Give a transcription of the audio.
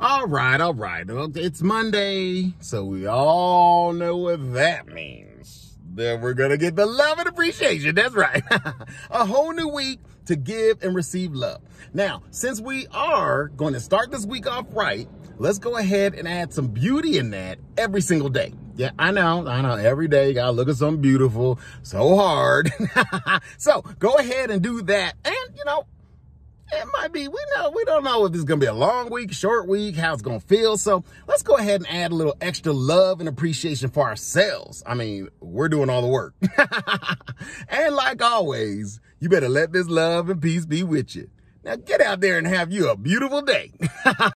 All right, all right. It's Monday, so we all know what that means. That we're going to get the love and appreciation. That's right. a whole new week to give and receive love. Now, since we are going to start this week off right, let's go ahead and add some beauty in that every single day. Yeah, I know, I know. Every day you gotta look at something beautiful, so hard. so go ahead and do that. And, you know, it might be, we know, we don't know if going to be a long week, short week, how it's to feel. So let's go ahead and add a little extra love and appreciation for ourselves. I mean, we're doing all the work. and like always, you better let this love and peace be with you. Now get out there and have you a beautiful day.